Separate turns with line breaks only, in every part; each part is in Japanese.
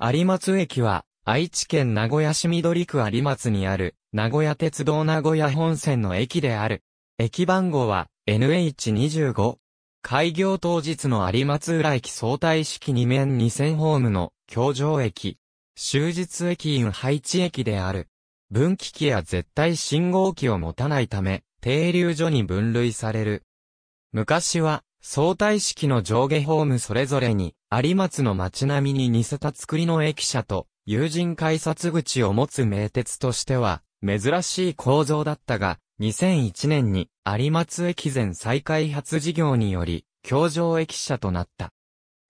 有松駅は、愛知県名古屋市緑区有松にある、名古屋鉄道名古屋本線の駅である。駅番号は、NH25。開業当日の有松浦駅相対式2面2000ホームの、橋上駅。終日駅員配置駅である。分岐器や絶対信号機を持たないため、停留所に分類される。昔は、相対式の上下ホームそれぞれに、有松の街並みに似せた作りの駅舎と、友人改札口を持つ名鉄としては、珍しい構造だったが、2001年に、有松駅前再開発事業により、橋上駅舎となった。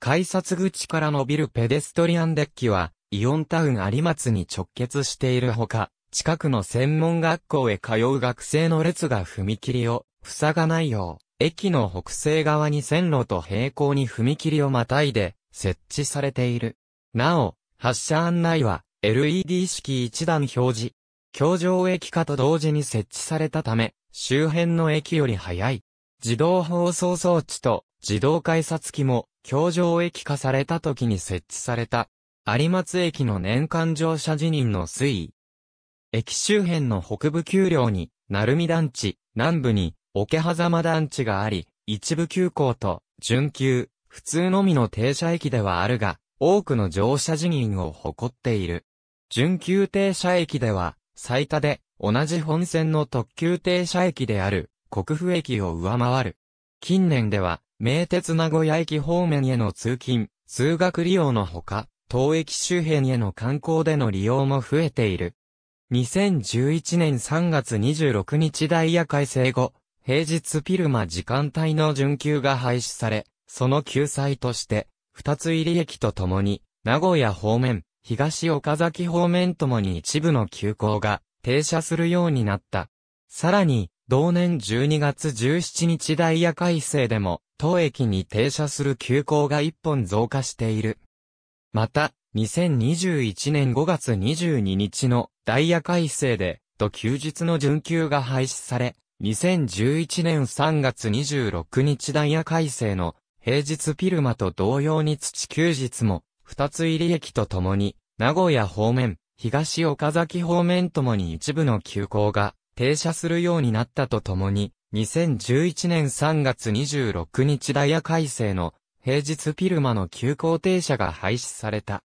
改札口から伸びるペデストリアンデッキは、イオンタウン有松に直結しているほか、近くの専門学校へ通う学生の列が踏切を塞がないよう、駅の北西側に線路と並行に踏切をまたいで設置されている。なお、発車案内は LED 式一段表示。橋上駅化と同時に設置されたため、周辺の駅より早い。自動放送装置と自動改札機も橋上駅化された時に設置された。有松駅の年間乗車時人の推移。駅周辺の北部丘陵に、鳴海団地、南部に、桶狭間団地があり、一部急行と、準急、普通のみの停車駅ではあるが、多くの乗車人員を誇っている。準急停車駅では、最多で、同じ本線の特急停車駅である、国府駅を上回る。近年では、名鉄名古屋駅方面への通勤、通学利用のほか、当駅周辺への観光での利用も増えている。2011年3月26日ダイヤ改正後、平日ピルマ時間帯の準急が廃止され、その救済として、二つ入り駅とともに、名古屋方面、東岡崎方面ともに一部の急行が停車するようになった。さらに、同年12月17日ダイヤ改正でも、当駅に停車する急行が一本増加している。また、2021年5月22日のダイヤ改正で、と休日の準急が廃止され、2011年3月26日ダイヤ改正の平日ピルマと同様に土休日も、二つ入り駅とともに、名古屋方面、東岡崎方面ともに一部の急行が停車するようになったとともに、2011年3月26日ダイヤ改正の平日ピルマの急行停車が廃止された。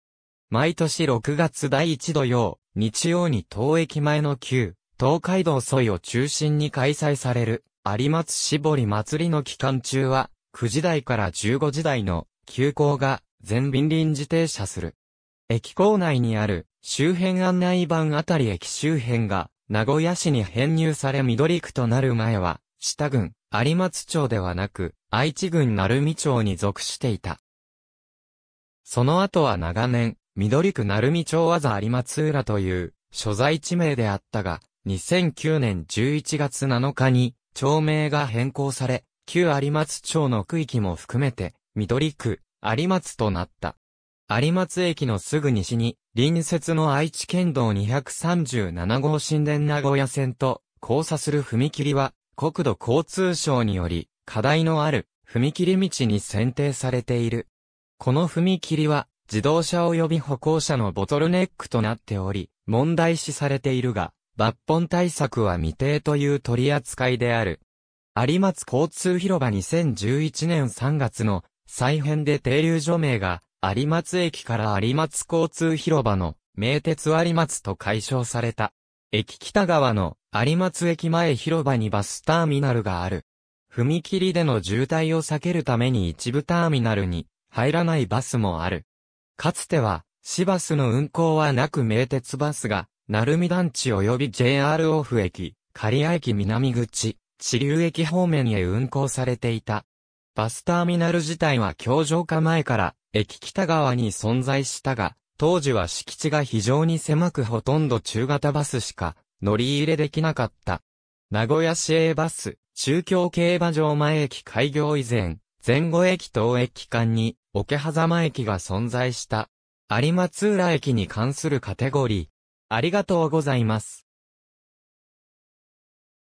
毎年6月第1土曜、日曜に東駅前の旧、東海道沿いを中心に開催される、有松絞り祭りの期間中は、9時台から15時台の急行が全便臨時停車する。駅構内にある周辺案内板あたり駅周辺が名古屋市に編入され緑区となる前は、下郡、有松町ではなく、愛知郡鳴海町に属していた。その後は長年、緑区鳴海町わざ有松浦という所在地名であったが、2009年11月7日に町名が変更され、旧有松町の区域も含めて、緑区、有松となった。有松駅のすぐ西に、隣接の愛知県道237号新田名古屋線と交差する踏切は、国土交通省により、課題のある踏切道に選定されている。この踏切は、自動車及び歩行者のボトルネックとなっており、問題視されているが、抜本対策は未定という取り扱いである。有松交通広場2011年3月の再編で停留所名が有松駅から有松交通広場の名鉄有松と解消された。駅北側の有松駅前広場にバスターミナルがある。踏切での渋滞を避けるために一部ターミナルに入らないバスもある。かつては、市バスの運行はなく名鉄バスが、鳴海団地及び JR オフ駅、刈谷駅南口、地流駅方面へ運行されていた。バスターミナル自体は橋上化前から駅北側に存在したが、当時は敷地が非常に狭くほとんど中型バスしか乗り入れできなかった。名古屋市営バス、中京競馬場前駅開業以前、前後駅東駅間に桶狭間駅が存在した。有松浦駅に関するカテゴリー。ありがとうございます。